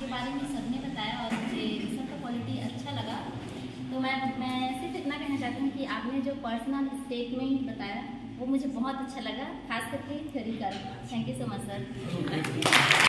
के बारे में सबने बताया और मुझे सबका का क्वालिटी अच्छा लगा। तो मैं मैं सिर्फ़ इतना कहना चाहती हूँ कि आपने जो पर्सनल स्टेटमेंट बताया, वो मुझे बहुत अच्छा लगा, खास करके थ्योरी का thank you so much sir